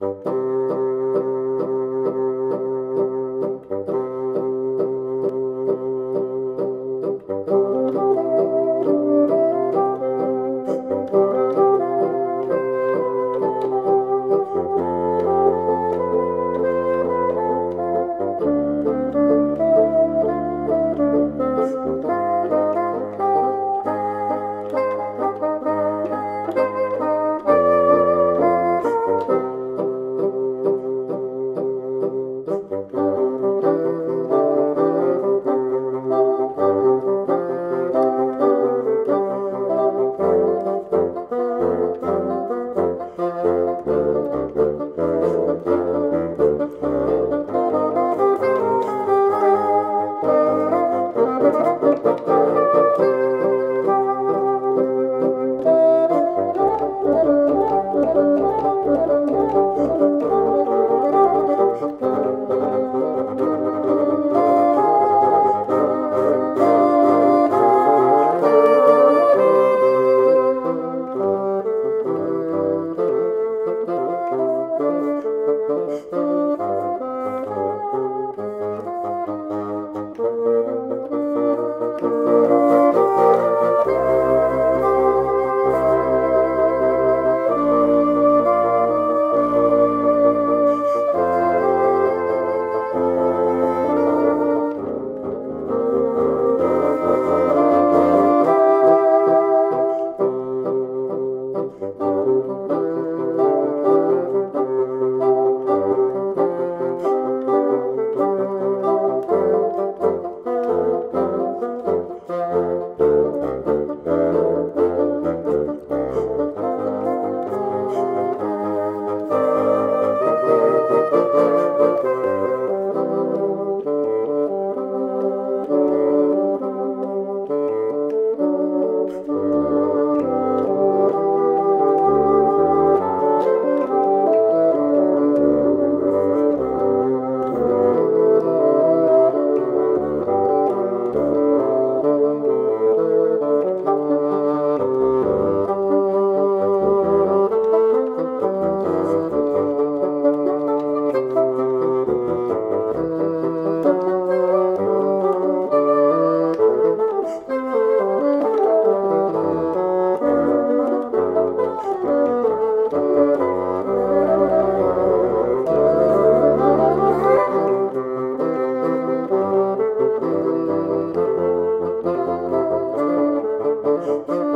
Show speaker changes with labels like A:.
A: Thank you. Gracias.